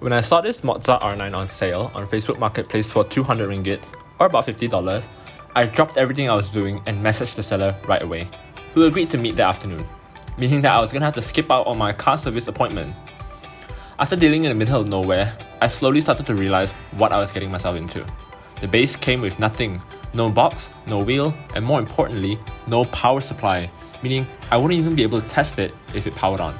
When I saw this Moza R9 on sale on Facebook Marketplace for 200 ringgit, or about $50, I dropped everything I was doing and messaged the seller right away, who agreed to meet that afternoon, meaning that I was gonna have to skip out on my car service appointment. After dealing in the middle of nowhere, I slowly started to realize what I was getting myself into. The base came with nothing no box, no wheel, and more importantly, no power supply, meaning I wouldn't even be able to test it if it powered on.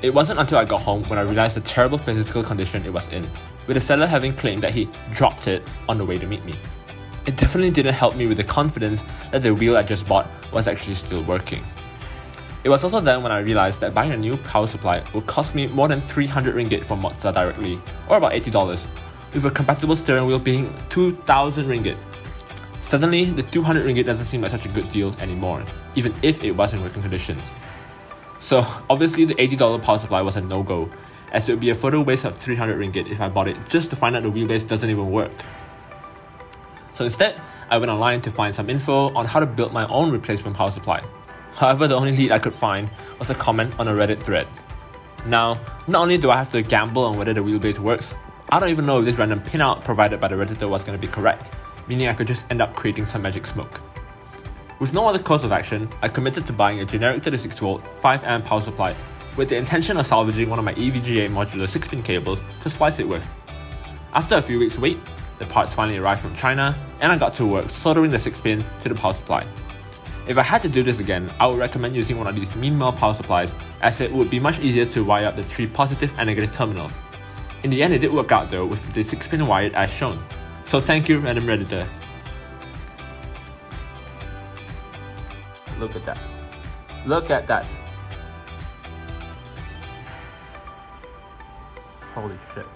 It wasn't until I got home when I realized the terrible physical condition it was in, with the seller having claimed that he dropped it on the way to meet me. It definitely didn't help me with the confidence that the wheel I just bought was actually still working. It was also then when I realized that buying a new power supply would cost me more than 300 ringgit from Moza directly, or about $80, with a compatible steering wheel being 2000 ringgit. Suddenly, the 200 ringgit doesn't seem like such a good deal anymore, even if it was in working conditions. So obviously the $80 power supply was a no-go, as it would be a further waste of 300 ringgit if I bought it just to find out the wheelbase doesn't even work. So instead, I went online to find some info on how to build my own replacement power supply. However, the only lead I could find was a comment on a Reddit thread. Now, not only do I have to gamble on whether the wheelbase works, I don't even know if this random pinout provided by the Redditor was going to be correct, meaning I could just end up creating some magic smoke. With no other course of action, I committed to buying a generic 36V 5A power supply with the intention of salvaging one of my EVGA modular 6-pin cables to splice it with. After a few weeks wait, the parts finally arrived from China and I got to work soldering the 6-pin to the power supply. If I had to do this again, I would recommend using one of these Mean minimal power supplies as it would be much easier to wire up the three positive and negative terminals. In the end it did work out though with the 6-pin wired as shown. So thank you random redditor. Look at that. Look at that. Holy shit.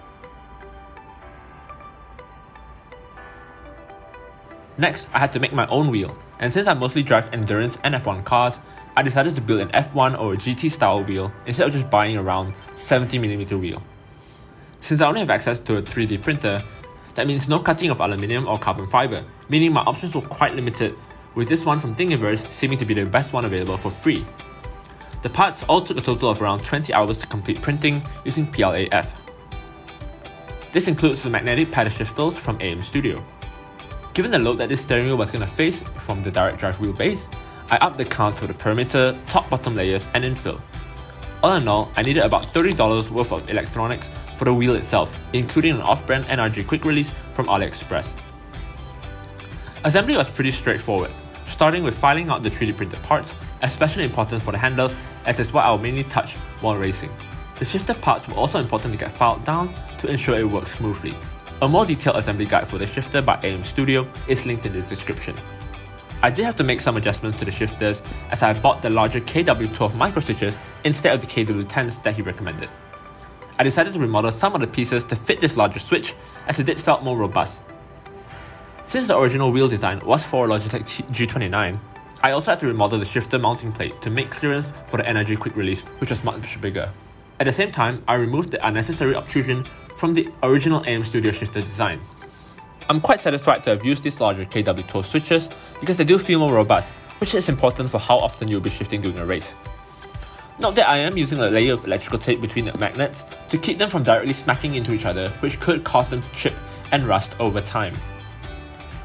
Next, I had to make my own wheel, and since I mostly drive endurance and F1 cars, I decided to build an F1 or a GT style wheel instead of just buying a round 70mm wheel. Since I only have access to a 3D printer, that means no cutting of aluminium or carbon fiber, meaning my options were quite limited with this one from Thingiverse seeming to be the best one available for free. The parts all took a total of around 20 hours to complete printing using PLAF. This includes the magnetic paddle shifters from AM Studio. Given the load that this steering wheel was going to face from the direct drive wheelbase, I upped the count for the perimeter, top bottom layers and infill. All in all, I needed about $30 worth of electronics for the wheel itself, including an off-brand NRG quick release from AliExpress. Assembly was pretty straightforward starting with filing out the 3D printed parts, especially important for the handles as it's what I'll mainly touch while racing. The shifter parts were also important to get filed down to ensure it works smoothly. A more detailed assembly guide for the shifter by AM Studio is linked in the description. I did have to make some adjustments to the shifters as I bought the larger KW12 micro switches instead of the KW10s that he recommended. I decided to remodel some of the pieces to fit this larger switch as it did felt more robust since the original wheel design was for a Logitech G29, I also had to remodel the shifter mounting plate to make clearance for the NRG quick release, which was much bigger. At the same time, I removed the unnecessary obtrusion from the original AM Studio shifter design. I'm quite satisfied to have used these larger KW12 switches because they do feel more robust, which is important for how often you'll be shifting during a race. Note that I am using a layer of electrical tape between the magnets to keep them from directly smacking into each other, which could cause them to chip and rust over time.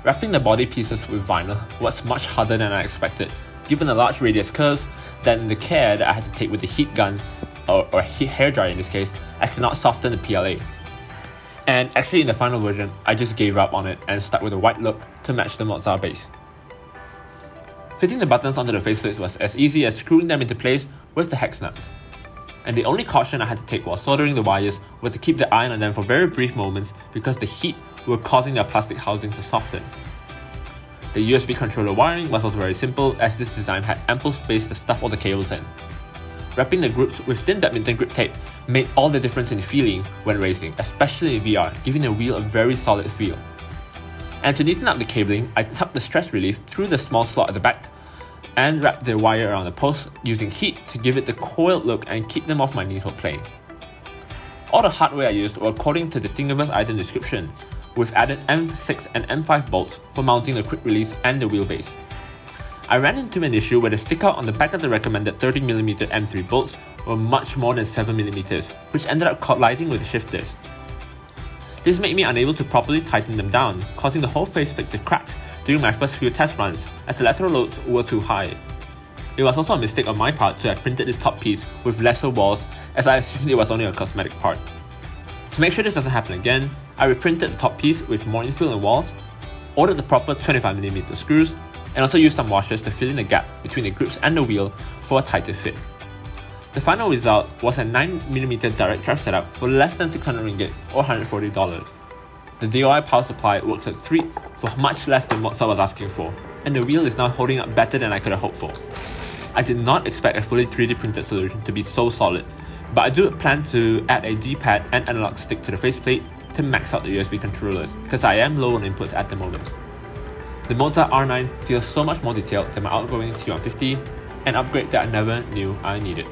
Wrapping the body pieces with vinyl was much harder than I expected, given the large radius curves than the care that I had to take with the heat gun, or, or heat hair dryer in this case, as to not soften the PLA. And actually in the final version, I just gave up on it and stuck with a white look to match the Moza base. Fitting the buttons onto the faceplates was as easy as screwing them into place with the hex nuts. And the only caution I had to take while soldering the wires was to keep the iron on them for very brief moments because the heat were causing their plastic housing to soften. The USB controller wiring was also very simple as this design had ample space to stuff all the cables in. Wrapping the groups with thin badminton grip tape made all the difference in feeling when racing, especially in VR, giving the wheel a very solid feel. And to neaten up the cabling, I tucked the stress relief through the small slot at the back and wrapped the wire around the post using heat to give it the coiled look and keep them off my needle playing. All the hardware I used were according to the Thingiverse item description, with added M6 and M5 bolts for mounting the quick release and the wheelbase. I ran into an issue where the stick out on the back of the recommended 30mm M3 bolts were much more than 7mm, which ended up colliding with the shifters. This made me unable to properly tighten them down, causing the whole faceplate to crack during my first few test runs as the lateral loads were too high. It was also a mistake on my part to have printed this top piece with lesser walls as I assumed it was only a cosmetic part. To make sure this doesn't happen again, I reprinted the top piece with more infill and walls, ordered the proper 25mm screws, and also used some washers to fill in the gap between the grips and the wheel for a tighter fit. The final result was a 9mm direct drive setup for less than 600 ringgit or $140. The DIY power supply works at 3 for much less than what I was asking for, and the wheel is now holding up better than I could have hoped for. I did not expect a fully 3D printed solution to be so solid, but I do plan to add a D-pad and analog stick to the faceplate to max out the USB controllers, because I am low on inputs at the moment. The Moza R9 feels so much more detailed than my outgoing T150, an upgrade that I never knew I needed.